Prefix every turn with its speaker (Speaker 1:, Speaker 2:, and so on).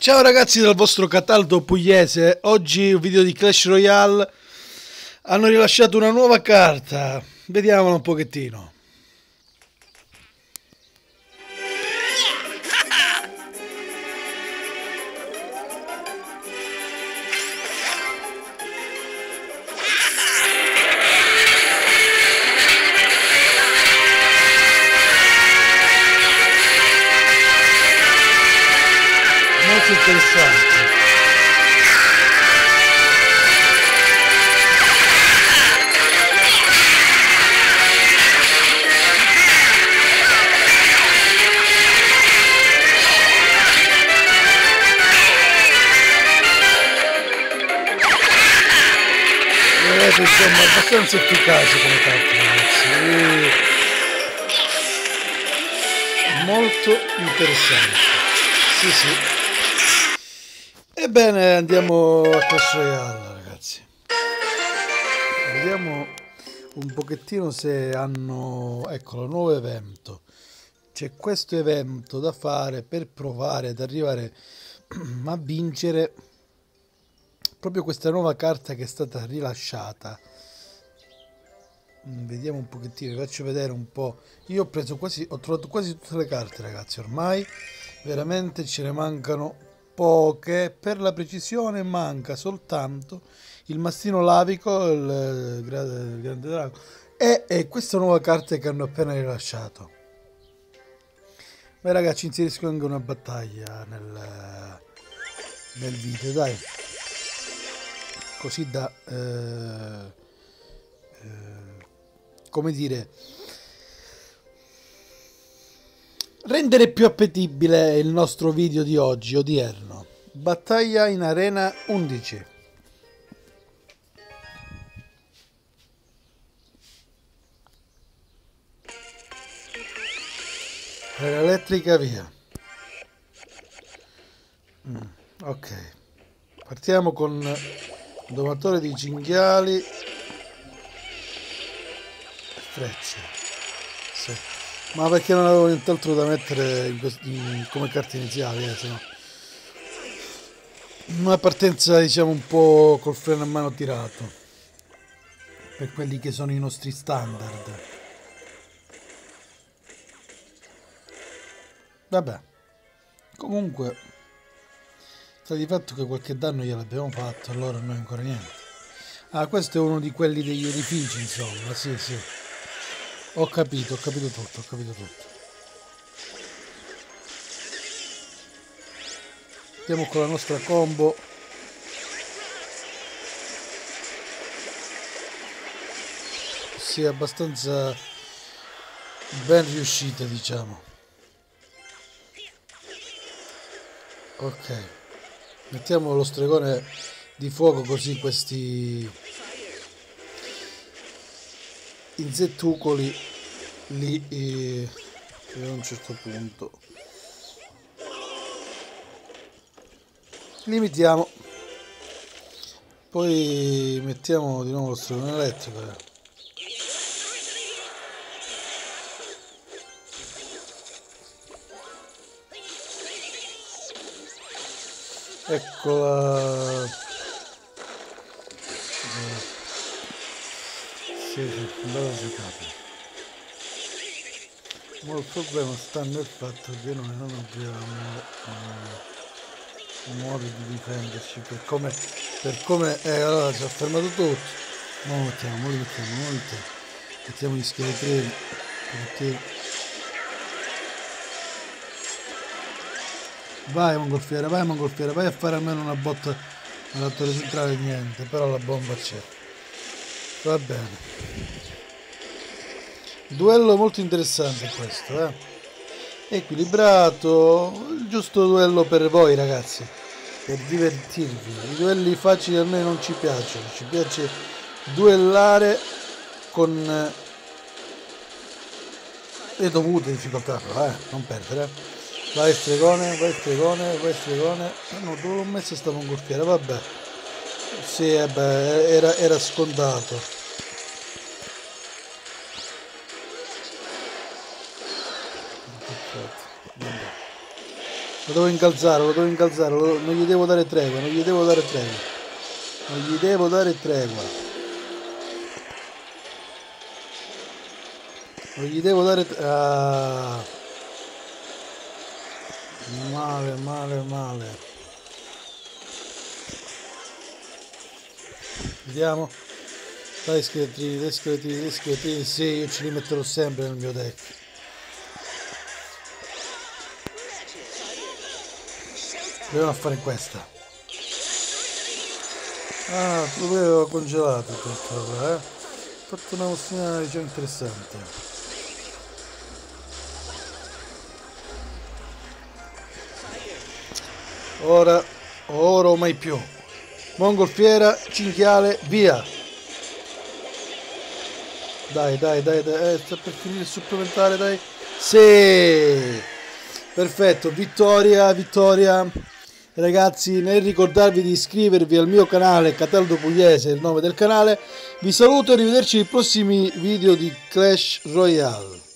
Speaker 1: Ciao ragazzi dal vostro Cataldo Pugliese, oggi un video di Clash Royale, hanno rilasciato una nuova carta, vediamola un pochettino. Interessante. Vedete insomma abbastanza efficace come carta ragazzi. Molto interessante. Sì sì. Ebbene andiamo a Clash Royale ragazzi. Vediamo un pochettino se hanno eccolo nuovo evento. C'è questo evento da fare per provare ad arrivare a vincere proprio questa nuova carta che è stata rilasciata. Mm, vediamo un pochettino vi faccio vedere un po' io ho preso quasi ho trovato quasi tutte le carte ragazzi ormai. Veramente ce ne mancano poche per la precisione manca soltanto il mastino lavico il, il grande drago. E, e questa nuova carta che hanno appena rilasciato. Beh ragazzi inserisco anche una battaglia nel, nel video dai. Così da eh, eh, come dire rendere più appetibile il nostro video di oggi odierno battaglia in arena 11 arena elettrica via. Mm, ok. Partiamo con domatore di cinghiali. Frecce. Sì. ma perché non avevo nient'altro da mettere in in- come carte iniziali eh, sennò. Una partenza diciamo un po' col freno a mano tirato. Per quelli che sono i nostri standard. Vabbè. Comunque sta di fatto che qualche danno gliel'abbiamo fatto allora noi ancora niente. Ah questo è uno di quelli degli edifici insomma sì sì. Ho capito, ho capito tutto, ho capito tutto. Andiamo con la nostra combo. Sì, abbastanza ben riuscita, diciamo. Ok. Mettiamo lo stregone di fuoco così questi insettucoli li eh, a un certo punto li mettiamo poi mettiamo di nuovo lo strumento elettrico eh. eccola sì, sì, andava giocato. Ma il problema sta nel fatto che noi non abbiamo modo di difenderci per come, per come eh, allora ci ha fermato tutto. Ma lo mettiamo, lo mettiamo, lo mettiamo. Gli scheletri perché vai mongolfiere, vai mongolfiere, vai a fare almeno una botta alla torre centrale, niente, però la bomba c'è. Va bene. Duello molto interessante questo, eh? Equilibrato, il giusto duello per voi ragazzi, per divertirvi. I duelli facili a me non ci piacciono, ci piace duellare con eh, le dovute difficoltà, però, eh? non perdere. Vai stregone, vai stregone, vai stregone. Ah no, dove l'ho messo sta mongolfiera? Vabbè. Sì, eh era, era scontato. Vabbè. Lo devo incalzare, lo devo incalzare, lo- non gli devo dare tregua, non gli devo dare tregua. Non gli devo dare tregua. Non gli devo dare tregua. Ah. Male, male, male. Vediamo. Dai scheletrini, dai scheletrini, dai scheletrini. Sì, io ce li metterò sempre nel mio deck. Proviamo a fare questa. Ah, tu avevo congelato questo qua, eh? Fatto una mostrina diciamo interessante. Ora, ora o mai più. Mongolfiera, cinghiale, via. Dai, dai, dai, dai, eh, sta per finire il supplementare, dai. Sì! Perfetto, vittoria, vittoria. Ragazzi, nel ricordarvi di iscrivervi al mio canale Cataldo Pugliese, il nome del canale, vi saluto e arrivederci nei prossimi video di Clash Royale.